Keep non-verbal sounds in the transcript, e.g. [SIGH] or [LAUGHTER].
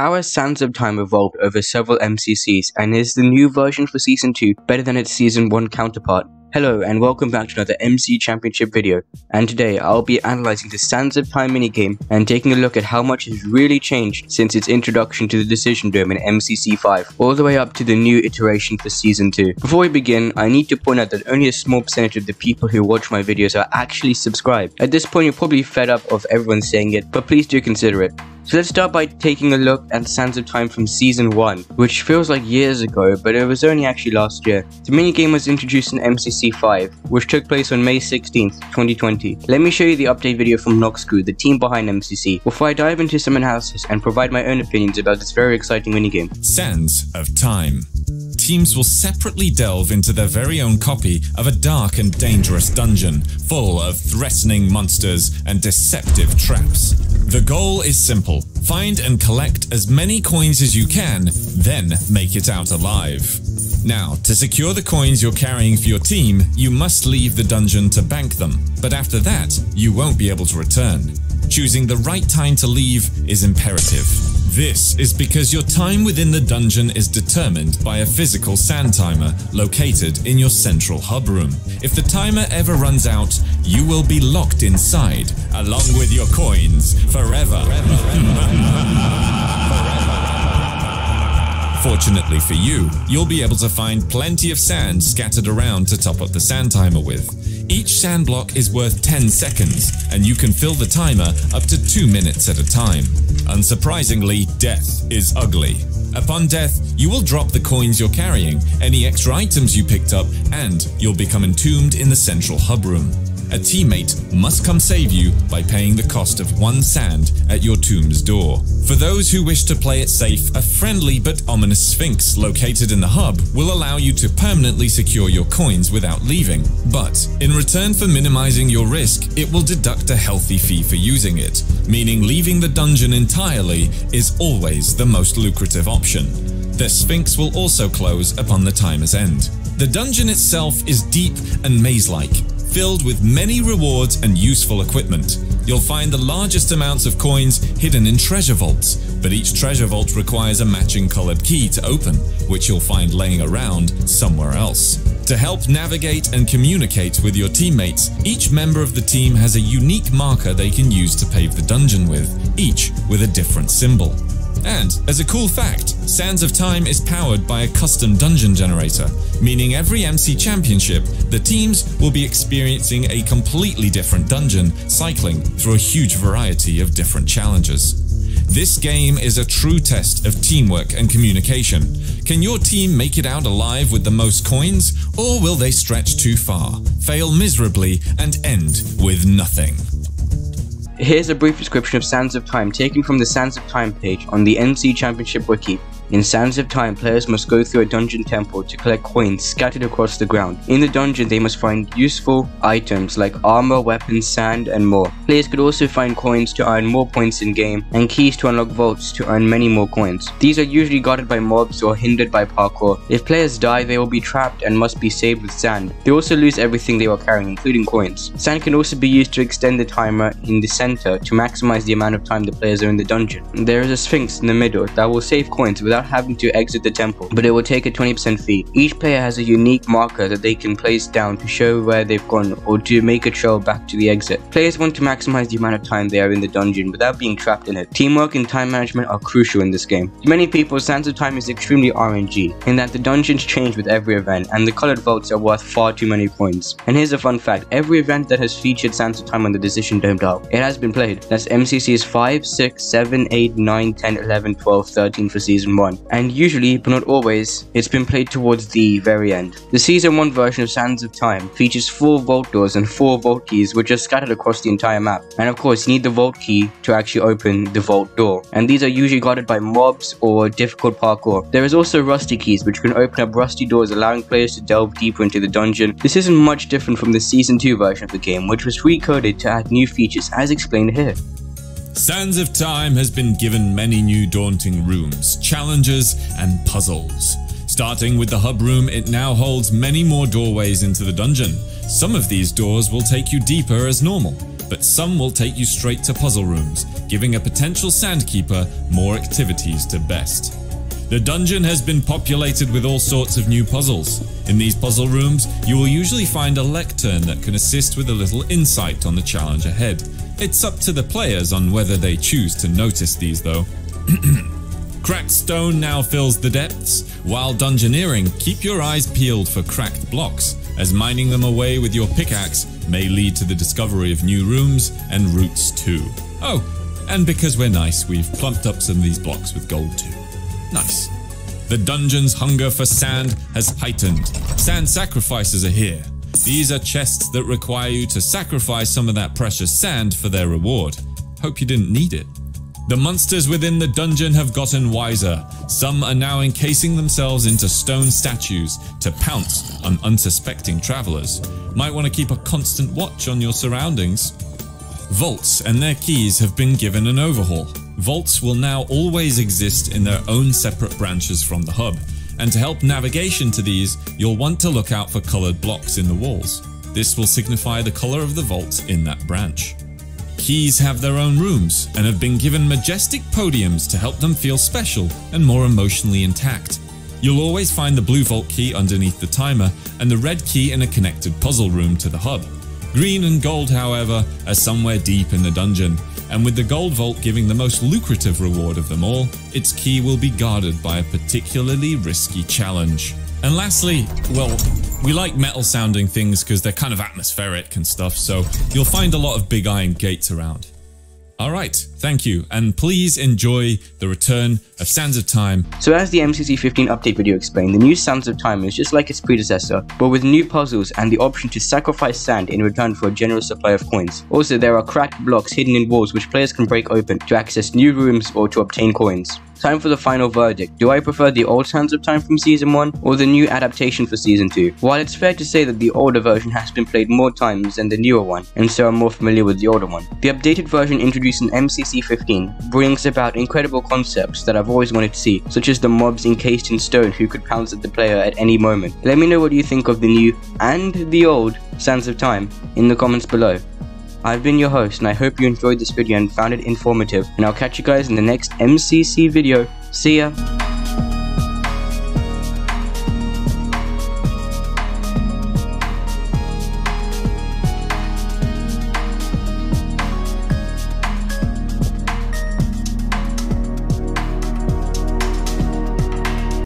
How has Sands of Time evolved over several MCCs and is the new version for Season 2 better than its Season 1 counterpart? Hello and welcome back to another MC Championship video and today I'll be analysing the Sands of Time minigame and taking a look at how much has really changed since its introduction to the Decision Dome in MCC 5 all the way up to the new iteration for Season 2. Before we begin, I need to point out that only a small percentage of the people who watch my videos are actually subscribed. At this point you're probably fed up of everyone saying it, but please do consider it. So let's start by taking a look at Sands of Time from Season 1, which feels like years ago, but it was only actually last year. The minigame was introduced in MCC 5, which took place on May 16th, 2020. Let me show you the update video from Noxcrew, the team behind MCC, before I dive into some analysis and provide my own opinions about this very exciting minigame. Sands of Time teams will separately delve into their very own copy of a dark and dangerous dungeon, full of threatening monsters and deceptive traps. The goal is simple. Find and collect as many coins as you can, then make it out alive. Now, to secure the coins you're carrying for your team, you must leave the dungeon to bank them, but after that, you won't be able to return. Choosing the right time to leave is imperative. This is because your time within the dungeon is determined by a physical sand timer located in your central hub room. If the timer ever runs out, you will be locked inside, along with your coins, forever. [LAUGHS] Fortunately for you, you'll be able to find plenty of sand scattered around to top up the sand timer with. Each sand block is worth 10 seconds, and you can fill the timer up to 2 minutes at a time. Unsurprisingly, death is ugly. Upon death, you will drop the coins you're carrying, any extra items you picked up, and you'll become entombed in the central hub room a teammate must come save you by paying the cost of one sand at your tomb's door. For those who wish to play it safe, a friendly but ominous sphinx located in the hub will allow you to permanently secure your coins without leaving. But in return for minimizing your risk, it will deduct a healthy fee for using it, meaning leaving the dungeon entirely is always the most lucrative option. The Sphinx will also close upon the timer's end. The dungeon itself is deep and maze-like, filled with many rewards and useful equipment. You'll find the largest amounts of coins hidden in treasure vaults, but each treasure vault requires a matching colored key to open, which you'll find laying around somewhere else. To help navigate and communicate with your teammates, each member of the team has a unique marker they can use to pave the dungeon with, each with a different symbol. And, as a cool fact, Sands of Time is powered by a custom dungeon generator, meaning every MC championship, the teams will be experiencing a completely different dungeon, cycling through a huge variety of different challenges. This game is a true test of teamwork and communication. Can your team make it out alive with the most coins, or will they stretch too far, fail miserably, and end with nothing? Here's a brief description of Sands of Time taken from the Sands of Time page on the MC Championship wiki in Sands of Time, players must go through a dungeon temple to collect coins scattered across the ground. In the dungeon, they must find useful items like armor, weapons, sand, and more. Players could also find coins to earn more points in game, and keys to unlock vaults to earn many more coins. These are usually guarded by mobs or hindered by parkour. If players die, they will be trapped and must be saved with sand. They also lose everything they were carrying, including coins. Sand can also be used to extend the timer in the center to maximize the amount of time the players are in the dungeon. There is a sphinx in the middle that will save coins without without having to exit the temple, but it will take a 20% fee. Each player has a unique marker that they can place down to show where they've gone or to make a trail back to the exit. Players want to maximize the amount of time they are in the dungeon without being trapped in it. Teamwork and time management are crucial in this game. To many people, Sands of Time is extremely RNG, in that the dungeons change with every event, and the colored vaults are worth far too many points. And here's a fun fact, every event that has featured Sands of Time on the Decision Dome dial, it has been played. That's MCC's 5, 6, 7, 8, 9, 10, 11, 12, 13 for Season 1 and usually, but not always, it's been played towards the very end. The Season 1 version of Sands of Time features 4 vault doors and 4 vault keys which are scattered across the entire map. And of course, you need the vault key to actually open the vault door. And these are usually guarded by mobs or difficult parkour. There is also rusty keys which can open up rusty doors allowing players to delve deeper into the dungeon. This isn't much different from the Season 2 version of the game which was recoded to add new features as explained here. Sands of Time has been given many new daunting rooms, challenges, and puzzles. Starting with the hub room, it now holds many more doorways into the dungeon. Some of these doors will take you deeper as normal, but some will take you straight to puzzle rooms, giving a potential Sandkeeper more activities to best. The dungeon has been populated with all sorts of new puzzles. In these puzzle rooms, you will usually find a lectern that can assist with a little insight on the challenge ahead. It's up to the players on whether they choose to notice these though. [CLEARS THROAT] Cracked stone now fills the depths. While dungeoneering, keep your eyes peeled for cracked blocks, as mining them away with your pickaxe may lead to the discovery of new rooms and routes too. Oh, and because we're nice, we've plumped up some of these blocks with gold too. Nice. The dungeon's hunger for sand has heightened. Sand sacrifices are here. These are chests that require you to sacrifice some of that precious sand for their reward. Hope you didn't need it. The monsters within the dungeon have gotten wiser. Some are now encasing themselves into stone statues to pounce on unsuspecting travelers. Might want to keep a constant watch on your surroundings. Vaults and their keys have been given an overhaul. Vaults will now always exist in their own separate branches from the hub, and to help navigation to these, you'll want to look out for coloured blocks in the walls. This will signify the colour of the vault in that branch. Keys have their own rooms and have been given majestic podiums to help them feel special and more emotionally intact. You'll always find the blue vault key underneath the timer and the red key in a connected puzzle room to the hub. Green and gold, however, are somewhere deep in the dungeon, and with the gold vault giving the most lucrative reward of them all, its key will be guarded by a particularly risky challenge. And lastly, well, we like metal sounding things because they're kind of atmospheric and stuff, so you'll find a lot of big iron gates around. Alright, thank you, and please enjoy the return of Sands of Time. So as the MCC 15 update video explained, the new Sands of Time is just like its predecessor, but with new puzzles and the option to sacrifice sand in return for a generous supply of coins. Also, there are cracked blocks hidden in walls which players can break open to access new rooms or to obtain coins. Time for the final verdict. Do I prefer the old Sands of Time from Season 1 or the new adaptation for Season 2? While it's fair to say that the older version has been played more times than the newer one, and so I'm more familiar with the older one, the updated version introduced in MCC 15 brings about incredible concepts that I've always wanted to see, such as the mobs encased in stone who could pounce at the player at any moment. Let me know what you think of the new and the old Sands of Time in the comments below. I've been your host and I hope you enjoyed this video and found it informative and I'll catch you guys in the next MCC video. See ya!